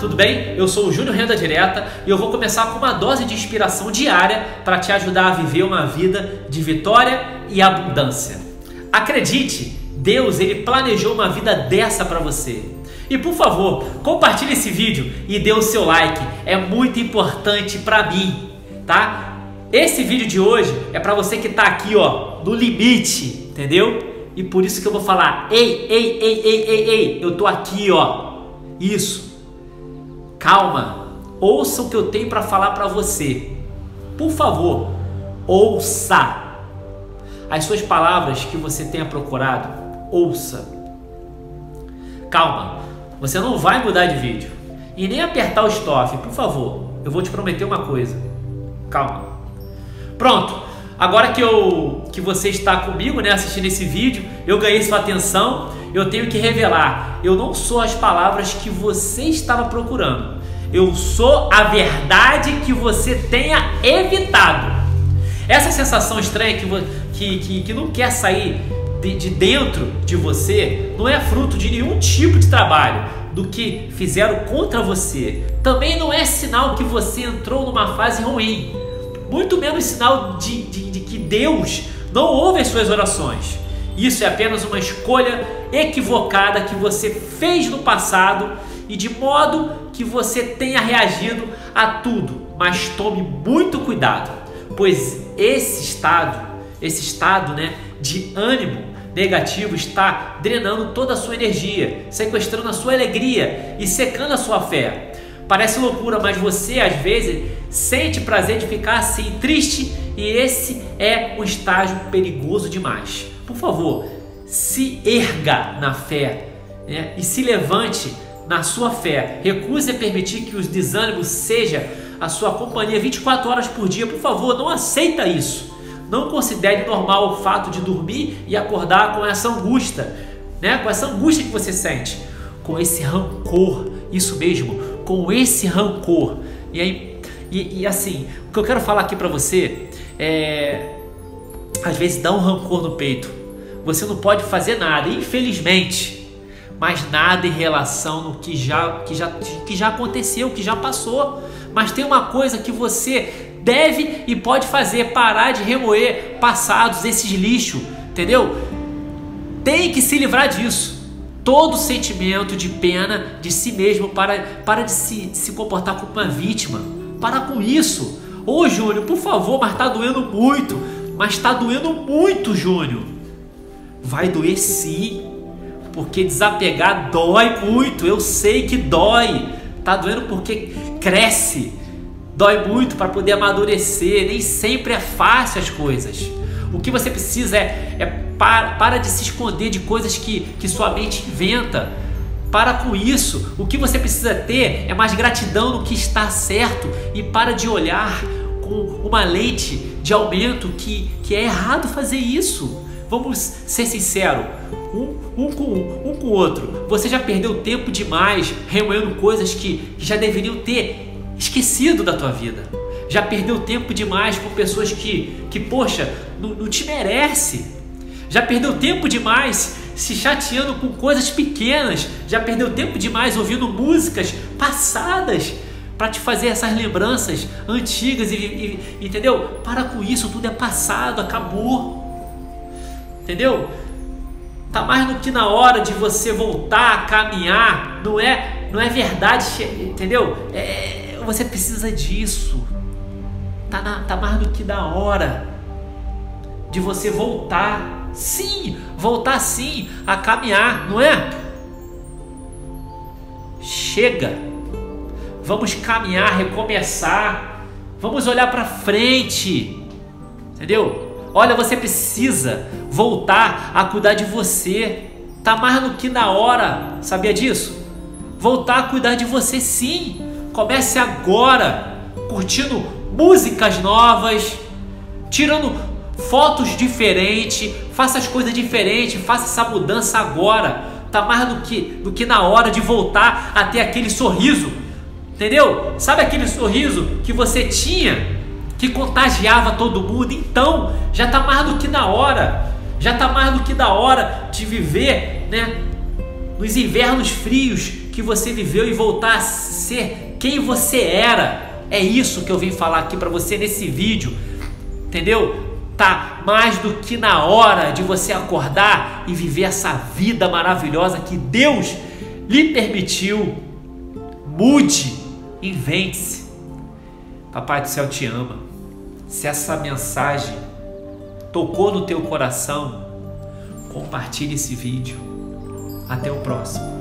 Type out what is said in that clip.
tudo bem? Eu sou o Júnior Renda Direta e eu vou começar com uma dose de inspiração diária para te ajudar a viver uma vida de vitória e abundância. Acredite, Deus ele planejou uma vida dessa para você. E por favor, compartilhe esse vídeo e dê o seu like, é muito importante para mim, tá? Esse vídeo de hoje é para você que está aqui, ó, no limite, entendeu? E por isso que eu vou falar: ei, ei, ei, ei, ei, ei, eu tô aqui, ó. Isso. Calma. Ouça o que eu tenho para falar para você. Por favor, ouça. As suas palavras que você tenha procurado, ouça. Calma. Você não vai mudar de vídeo e nem apertar o stop, por favor. Eu vou te prometer uma coisa. Calma. Pronto. Agora que eu que você está comigo, né, assistindo esse vídeo, eu ganhei sua atenção, eu tenho que revelar, eu não sou as palavras que você estava procurando. Eu sou a verdade que você tenha evitado. Essa sensação estranha que, que, que, que não quer sair de, de dentro de você não é fruto de nenhum tipo de trabalho do que fizeram contra você. Também não é sinal que você entrou numa fase ruim muito menos sinal de, de, de que Deus não ouve as suas orações. Isso é apenas uma escolha equivocada que você fez no passado e de modo que você tenha reagido a tudo. Mas tome muito cuidado, pois esse estado, esse estado, né, de ânimo negativo está drenando toda a sua energia, sequestrando a sua alegria e secando a sua fé. Parece loucura, mas você às vezes sente prazer de ficar assim triste e esse é um estágio perigoso demais. Por favor, se erga na fé né? e se levante na sua fé. Recuse permitir que os desânimos seja a sua companhia 24 horas por dia. Por favor, não aceita isso. Não considere normal o fato de dormir e acordar com essa angústia, né? Com essa angústia que você sente, com esse rancor, isso mesmo, com esse rancor. E aí, e, e assim, o que eu quero falar aqui para você é, às vezes dá um rancor no peito. Você não pode fazer nada, infelizmente, mas nada em relação no que já, que já, que já aconteceu, que já passou. Mas tem uma coisa que você deve e pode fazer: parar de remoer passados, esses lixos, entendeu? Tem que se livrar disso todo sentimento de pena de si mesmo para, para de se, se comportar como uma vítima. Para com isso. Ô Júnior, por favor, mas tá doendo muito. Mas tá doendo muito, Júnior. Vai doer sim. Porque desapegar dói muito. Eu sei que dói. Tá doendo porque cresce. Dói muito para poder amadurecer. Nem sempre é fácil as coisas. O que você precisa é, é para, para de se esconder de coisas que, que sua mente inventa. Para com isso. O que você precisa ter é mais gratidão no que está certo e para de olhar com uma lente de aumento que, que é errado fazer isso. Vamos ser sinceros, um, um, com, um com o outro. Você já perdeu tempo demais remoendo coisas que, que já deveriam ter esquecido da tua vida já perdeu tempo demais com pessoas que, que poxa, não, não te merece. Já perdeu tempo demais se chateando com coisas pequenas. Já perdeu tempo demais ouvindo músicas passadas para te fazer essas lembranças antigas e, e, entendeu? Para com isso, tudo é passado, acabou. Entendeu? Tá mais do que na hora de você voltar a caminhar. Não é, não é verdade, entendeu? É, você precisa disso. Tá, na, tá mais do que da hora de você voltar, sim, voltar sim a caminhar, não é? Chega. Vamos caminhar, recomeçar. Vamos olhar para frente. Entendeu? Olha, você precisa voltar a cuidar de você. Tá mais do que na hora. Sabia disso? Voltar a cuidar de você sim. Comece agora, curtindo músicas novas, tirando fotos diferentes, faça as coisas diferentes, faça essa mudança agora. Tá mais do que do que na hora de voltar a ter aquele sorriso. Entendeu? Sabe aquele sorriso que você tinha que contagiava todo mundo? Então, já tá mais do que na hora. Já tá mais do que da hora de viver, né? Nos invernos frios que que você viveu e voltar a ser quem você era. É isso que eu vim falar aqui para você nesse vídeo. Entendeu? Tá mais do que na hora de você acordar e viver essa vida maravilhosa que Deus lhe permitiu. Mude, invente-se. Papai do céu te ama. Se essa mensagem tocou no teu coração, compartilhe esse vídeo. Até o próximo.